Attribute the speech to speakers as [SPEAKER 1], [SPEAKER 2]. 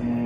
[SPEAKER 1] Mm,